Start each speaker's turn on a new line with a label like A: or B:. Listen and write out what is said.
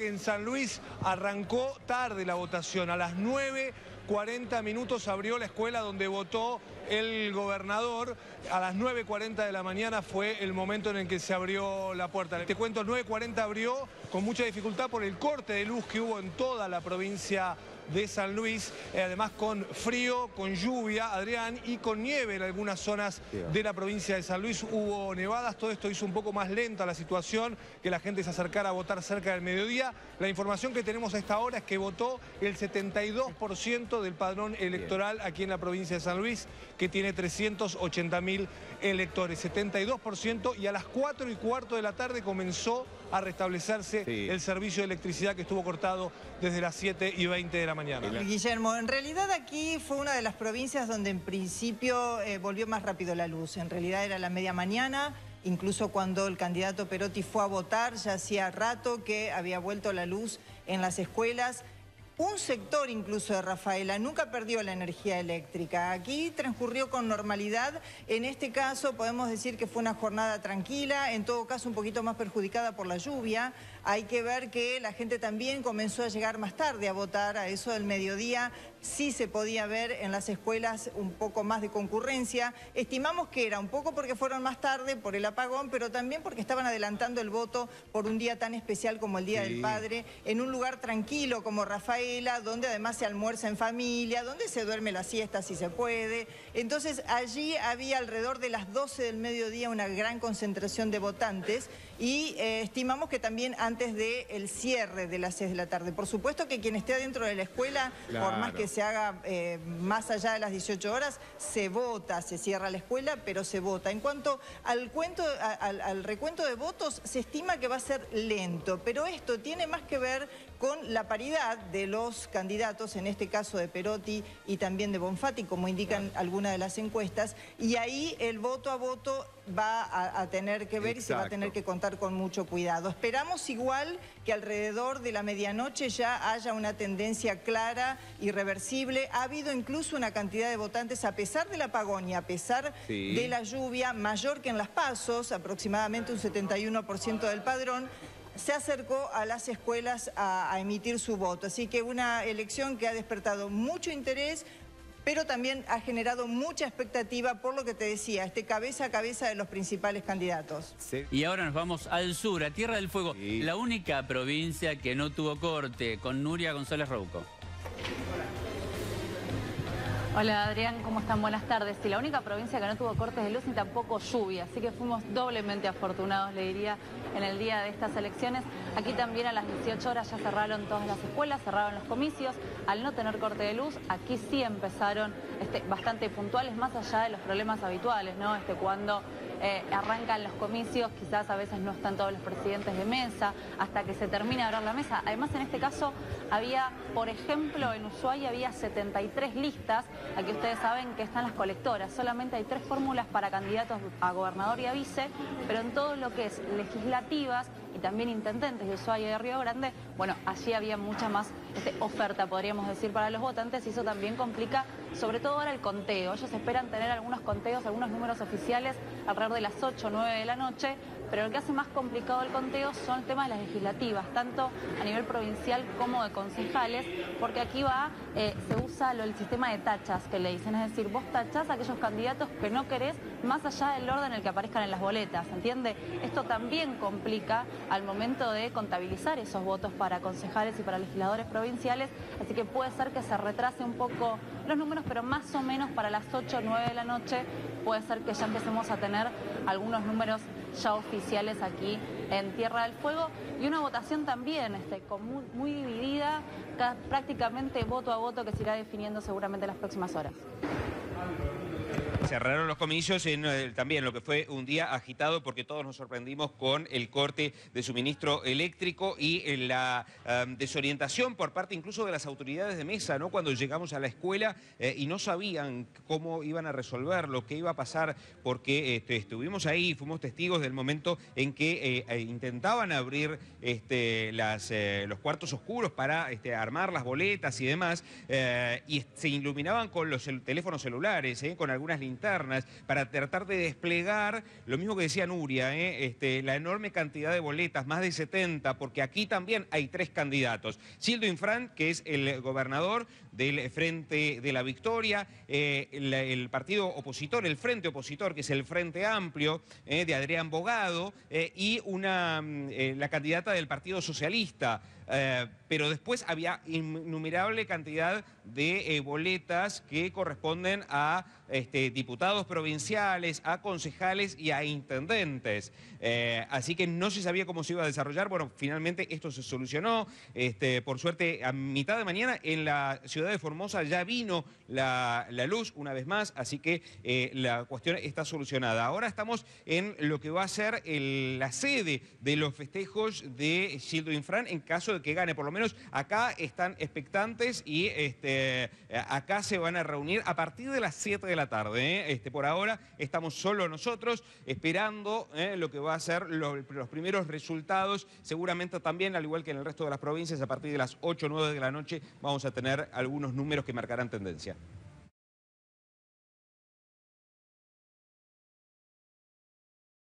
A: En San Luis arrancó tarde la votación, a las 9.40 minutos abrió la escuela donde votó el gobernador, a las 9.40 de la mañana fue el momento en el que se abrió la puerta. Te cuento, 9.40 abrió con mucha dificultad por el corte de luz que hubo en toda la provincia de San Luis, eh, además con frío, con lluvia, Adrián, y con nieve en algunas zonas de la provincia de San Luis. Hubo nevadas, todo esto hizo un poco más lenta la situación, que la gente se acercara a votar cerca del mediodía. La información que tenemos a esta hora es que votó el 72% del padrón electoral aquí en la provincia de San Luis, que tiene 380 mil electores, 72%, y a las 4 y cuarto de la tarde comenzó a restablecerse el servicio de electricidad que estuvo cortado desde las 7 y 20 de la mañana.
B: Guillermo, en realidad aquí fue una de las provincias donde en principio eh, volvió más rápido la luz. En realidad era la media mañana, incluso cuando el candidato Perotti fue a votar, ya hacía rato que había vuelto la luz en las escuelas. Un sector incluso de Rafaela nunca perdió la energía eléctrica. Aquí transcurrió con normalidad. En este caso podemos decir que fue una jornada tranquila, en todo caso un poquito más perjudicada por la lluvia. Hay que ver que la gente también comenzó a llegar más tarde a votar, a eso del mediodía. Sí se podía ver en las escuelas un poco más de concurrencia. Estimamos que era un poco porque fueron más tarde por el apagón, pero también porque estaban adelantando el voto por un día tan especial como el Día del Padre, en un lugar tranquilo como Rafael donde además se almuerza en familia, donde se duerme la siesta si se puede. Entonces allí había alrededor de las 12 del mediodía una gran concentración de votantes y eh, estimamos que también antes del cierre de las 6 de la tarde. Por supuesto que quien esté adentro de la escuela, por más que se haga eh, más allá de las 18 horas, se vota, se cierra la escuela, pero se vota. En cuanto al, cuento, al recuento de votos, se estima que va a ser lento, pero esto tiene más que ver con la paridad de los candidatos, en este caso de Perotti y también de Bonfatti, como indican algunas de las encuestas, y ahí el voto a voto va a, tener que ver y se va a tener que contar con mucho cuidado. Esperamos igual que alrededor de la medianoche ya haya una tendencia clara, irreversible. Ha habido incluso una cantidad de votantes, a pesar del apagón y a pesar de la lluvia, mayor que en las pasos, aproximadamente un 71% del padrón, se acercó a las escuelas a, emitir su voto. Así que una elección que ha despertado mucho interés, pero también ha generado mucha expectativa por lo que te decía, este cabeza a cabeza de los principales candidatos.
C: Y ahora nos vamos al sur, a Tierra del Fuego, la única provincia que no tuvo corte, con Nuria González Rouco.
D: Hola Adrián, ¿cómo están? Buenas tardes. Y la única provincia que no tuvo cortes de luz ni tampoco lluvia, así que fuimos doblemente afortunados, le diría, en el día de estas elecciones. Aquí también a las 18 horas ya cerraron todas las escuelas, cerraron los comicios. Al no tener corte de luz, aquí sí empezaron este, bastante puntuales, más allá de los problemas habituales, ¿no? Este, cuando eh, arrancan los comicios, quizás a veces no están todos los presidentes de mesa, hasta que se termina de abrir la mesa. Además, en este caso, había, por ejemplo, en Ushuaia había 73 listas, aquí ustedes saben que están las colectoras, solamente hay tres fórmulas para candidatos a gobernador y a vice, pero en todo lo que es legislativas y también intendentes de Ushuaia y de Río Grande, bueno, allí había mucha más este, oferta, podríamos decir, para los votantes y eso también complica, sobre todo ahora el conteo. Ellos esperan tener algunos conteos, algunos números oficiales alrededor de las 8 o 9 de la noche, pero lo que hace más complicado el conteo son el tema de las legislativas, tanto a nivel provincial como de concejales, porque aquí va, eh, se usa lo, el sistema de tachas que le dicen, es decir, vos tachás a aquellos candidatos que no querés más allá del orden en el que aparezcan en las boletas, ¿entiende? Esto también complica al momento de contabilizar esos votos para concejales y para legisladores provinciales, así que puede ser que se retrase un poco los números, pero más o menos para las 8 o 9 de la noche puede ser que ya empecemos a tener algunos números ya oficiales aquí en Tierra del Fuego y una votación también este, muy, muy dividida, prácticamente voto a voto que se irá definiendo seguramente en las próximas horas
E: cerraron los comicios eh, también lo que fue un día agitado porque todos nos sorprendimos con el corte de suministro eléctrico y eh, la desorientación por parte incluso de las autoridades de mesa, ¿no? Cuando llegamos a la escuela eh, y no sabían cómo iban a resolverlo, qué iba a pasar, porque este, estuvimos ahí, fuimos testigos del momento en que intentaban abrir este, las, los cuartos oscuros para este, armar las boletas y demás, y se iluminaban con los teléfonos celulares, con algunas linternas para tratar de desplegar lo mismo que decía Nuria, ¿eh? este, la enorme cantidad de boletas, más de 70, porque aquí también hay tres candidatos. Sildo Infran, que es el gobernador del Frente de la Victoria, eh, el, partido opositor, el Frente Opositor, que es el Frente Amplio, eh, de Adrián Bogado, y una, mm, la candidata del Partido Socialista, pero después había innumerable cantidad de boletas que corresponden a este, diputados provinciales, a concejales y a intendentes. Eh, así que no se sabía cómo se iba a desarrollar. Bueno, finalmente esto se solucionó. Este, por suerte, a mitad de mañana en la ciudad de Formosa ya vino la, luz una vez más, así que la cuestión está solucionada. Ahora estamos en lo que va a ser la sede de los festejos de Gildo Infran en caso de que gane. Por lo menos acá están expectantes y este, acá se van a reunir a partir de las 7 de la tarde. ¿Eh? Este, por ahora estamos solo nosotros esperando ¿eh? lo que va a ser los primeros resultados. Seguramente también, al igual que en el resto de las provincias, a partir de las 8 o 9 de la noche vamos a tener algunos números que marcarán tendencia.